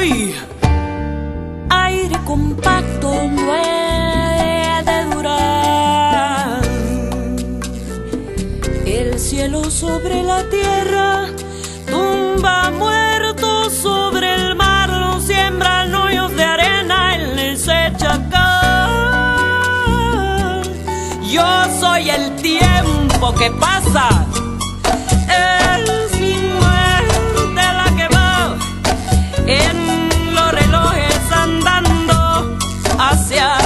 hoy. Aire compacto no he de durar. El cielo sobre la tierra tumba muertos sobre el mar, no siembran hoyos de arena, él les chacal. Yo soy el tiempo que pasa. demasiado.